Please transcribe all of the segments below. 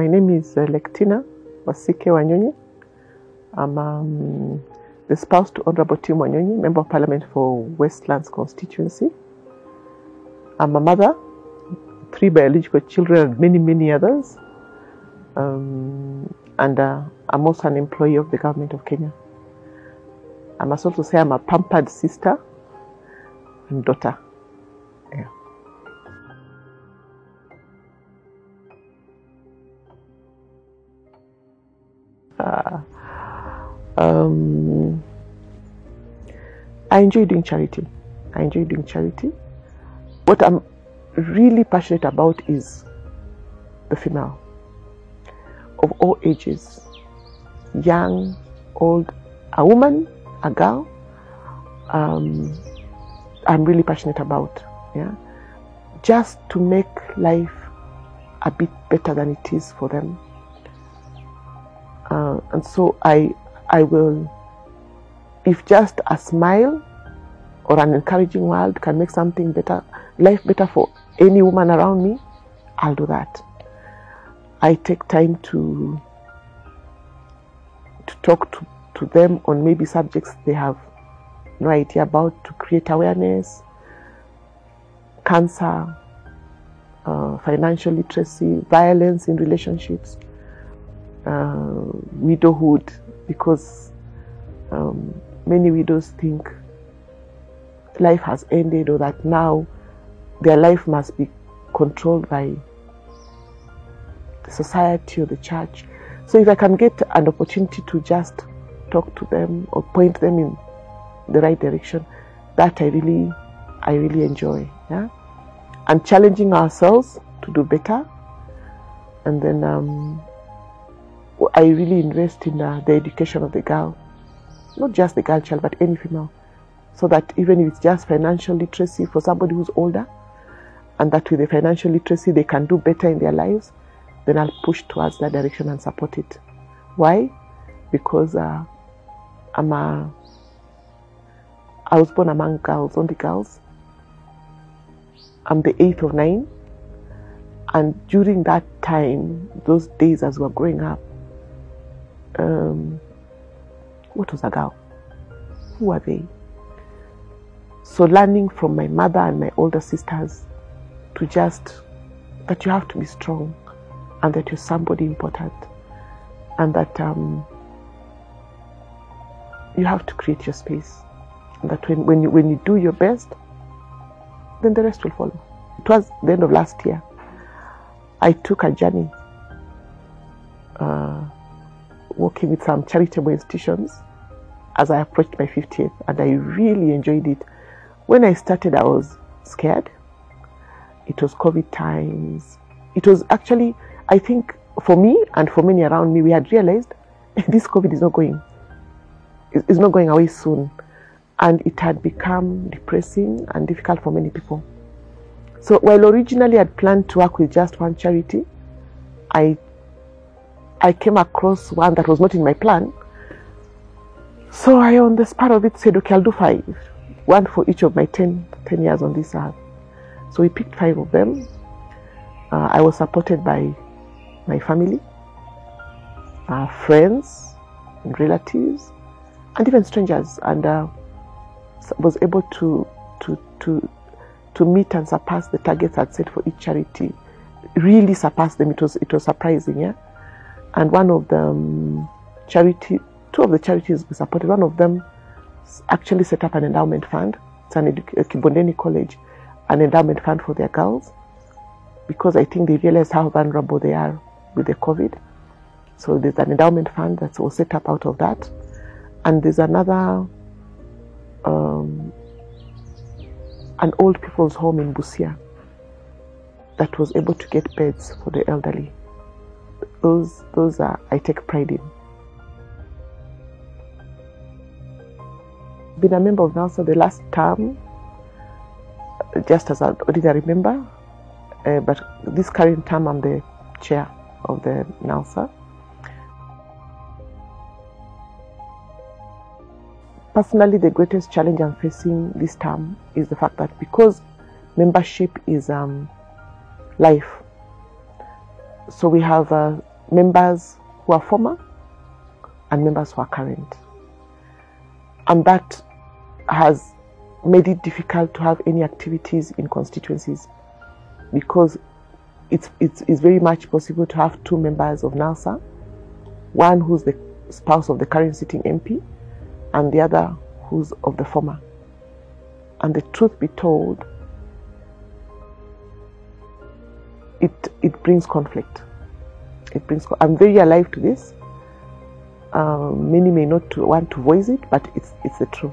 My name is uh, Lectina Wasike Wanyonyi. I'm um, the spouse to Honorable Tim Wanyonyi, Member of Parliament for Westlands constituency. I'm a mother, three biological children, and many, many others. Um, and uh, I'm also an employee of the government of Kenya. I must also say I'm a pampered sister and daughter. Uh, um, I enjoy doing charity. I enjoy doing charity. What I'm really passionate about is the female of all ages young, old, a woman, a girl. Um, I'm really passionate about. Yeah, just to make life a bit better than it is for them. And so I, I will, if just a smile or an encouraging word can make something better, life better for any woman around me, I'll do that. I take time to to talk to, to them on maybe subjects they have no idea about to create awareness, cancer, uh, financial literacy, violence in relationships, uh, widowhood, because um, many widows think life has ended or that now their life must be controlled by the society or the church. So if I can get an opportunity to just talk to them or point them in the right direction, that I really, I really enjoy. Yeah, and challenging ourselves to do better, and then um, I really invest in uh, the education of the girl, not just the girl child, but any female, so that even if it's just financial literacy for somebody who's older, and that with the financial literacy they can do better in their lives, then I'll push towards that direction and support it. Why? Because uh, I'm a, I was born among girls, only girls. I'm the eighth of nine. And during that time, those days as we were growing up, um, what was a girl? Who were they? So learning from my mother and my older sisters to just that you have to be strong and that you're somebody important and that um, you have to create your space. And that when, when, you, when you do your best, then the rest will follow. It was the end of last year. I took a journey uh, working with some charitable institutions as I approached my 50th, and I really enjoyed it. When I started, I was scared. It was COVID times. It was actually, I think, for me and for many around me, we had realized eh, this COVID is not going, it's not going away soon, and it had become depressing and difficult for many people. So while originally I'd planned to work with just one charity, I I came across one that was not in my plan. So I, on the spot of it, said, okay, I'll do five. One for each of my 10, 10 years on this earth. So we picked five of them. Uh, I was supported by my family, uh, friends, and relatives, and even strangers, and uh, was able to to to to meet and surpass the targets I'd set for each charity. Really surpass them. It was it was surprising, yeah. And one of the um, charity, two of the charities we supported. One of them actually set up an endowment fund. It's an edu- Kibondeni College, an endowment fund for their girls, because I think they realized how vulnerable they are with the COVID. So there's an endowment fund that was set up out of that, and there's another um, an old people's home in Busia that was able to get beds for the elderly. Those those are I take pride in. Been a member of NALSA the last term, just as an ordinary member, uh, but this current term I'm the chair of the NALSA. Personally, the greatest challenge I'm facing this term is the fact that because membership is um, life, so we have members who are former and members who are current. And that has made it difficult to have any activities in constituencies because it's, it's, it's very much possible to have two members of NALSA, one who's the spouse of the current sitting MP and the other who's of the former. And the truth be told, it, it brings conflict. It. I'm very alive to this. Um, many may not want to voice it, but it's it's the truth.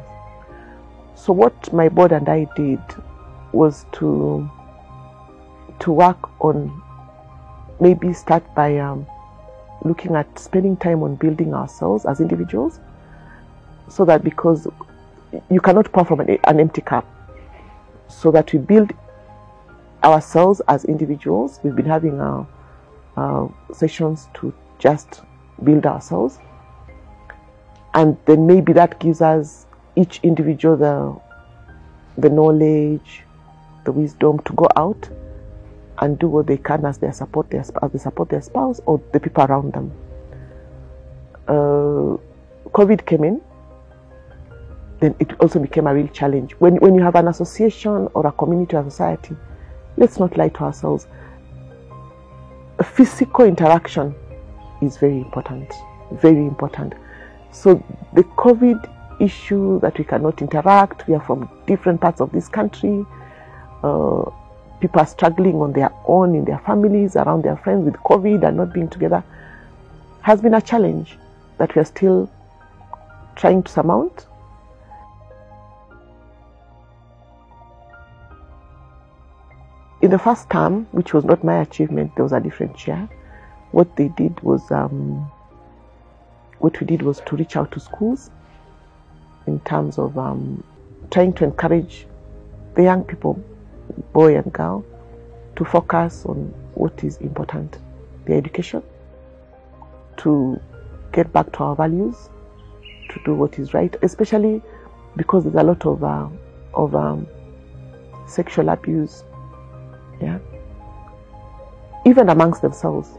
So what my board and I did was to to work on maybe start by um, looking at spending time on building ourselves as individuals, so that because you cannot pour from an, an empty cup, so that we build ourselves as individuals. We've been having our, our sessions to just build ourselves. And then maybe that gives us each individual the, the knowledge, the wisdom to go out and do what they can as they support their as they support their spouse or the people around them. Uh, COVID came in, then it also became a real challenge. When when you have an association or a community or a society let's not lie to ourselves. Physical interaction is very important, very important. So the COVID issue that we cannot interact, we are from different parts of this country. Uh, people are struggling on their own in their families, around their friends with COVID and not being together, has been a challenge that we are still trying to surmount. In the first term, which was not my achievement, there was a different chair. What they did was, um, what we did was to reach out to schools in terms of um, trying to encourage the young people, boy and girl, to focus on what is important, their education, to get back to our values, to do what is right, especially because there's a lot of, uh, of um, sexual abuse yeah. Even amongst themselves.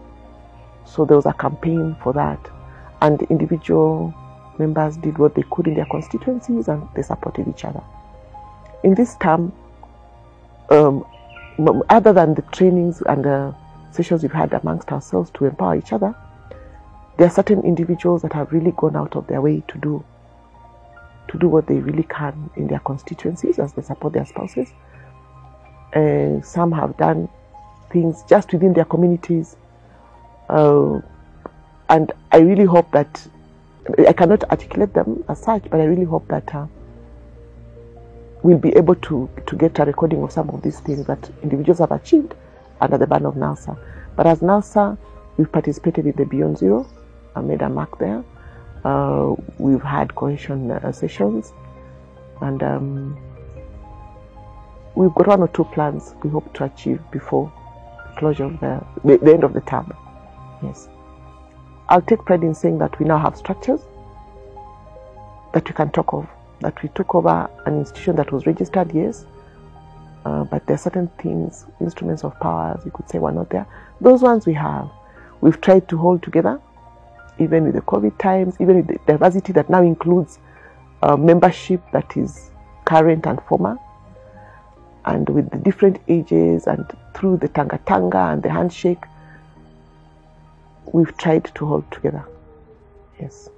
So there was a campaign for that. And individual members did what they could in their constituencies and they supported each other. In this term, um, other than the trainings and the sessions we've had amongst ourselves to empower each other, there are certain individuals that have really gone out of their way to do to do what they really can in their constituencies as they support their spouses some have done things just within their communities. Uh, and I really hope that, I cannot articulate them as such, but I really hope that uh, we'll be able to, to get a recording of some of these things that individuals have achieved under the banner of NALSA. But as NALSA, we've participated in the Beyond Zero, I made a mark there. Uh, we've had cohesion uh, sessions, and um, we've got one or two plans we hope to achieve before the closure of the, the, the end of the term. Yes. I'll take pride in saying that we now have structures that we can talk of. That we took over an institution that was registered, yes, uh, but there are certain things, instruments of power, as you could say, were not there. Those ones we have. We've tried to hold together, even with the COVID times, even with the diversity that now includes uh, membership that is current and former and with the different ages and through the tanga tanga and the handshake, we've tried to hold together. Yes.